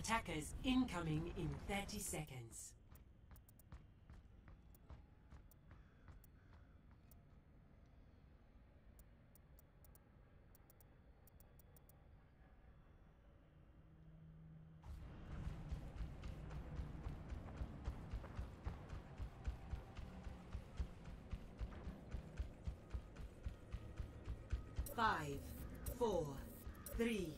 Attackers incoming in 30 seconds. Five, four, three,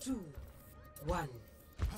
two, one.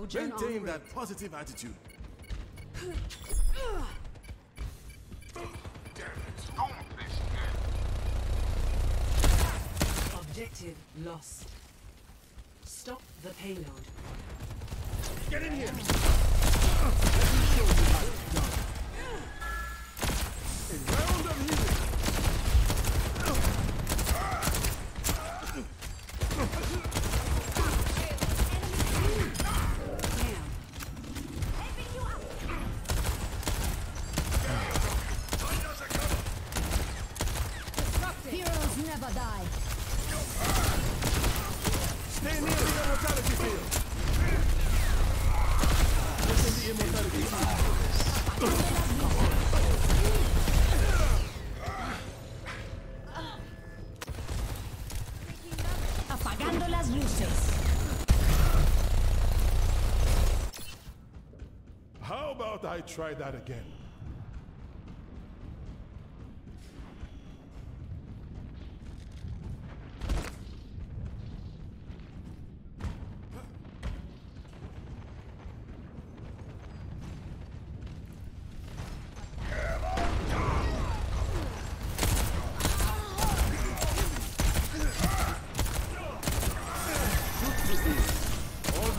Sojourn Maintain en that positive attitude. Objective lost. Stop the payload. Get in here. A round of healing. Heroes never die. Stay near the immortality field. Get in the immortality field. Luces. How about I try that again?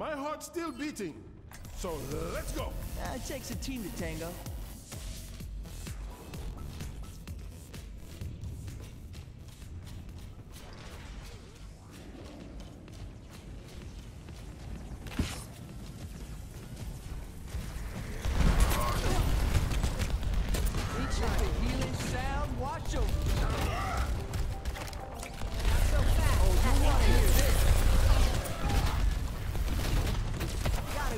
My heart's still beating. So let's go. Uh, it takes a team to tango.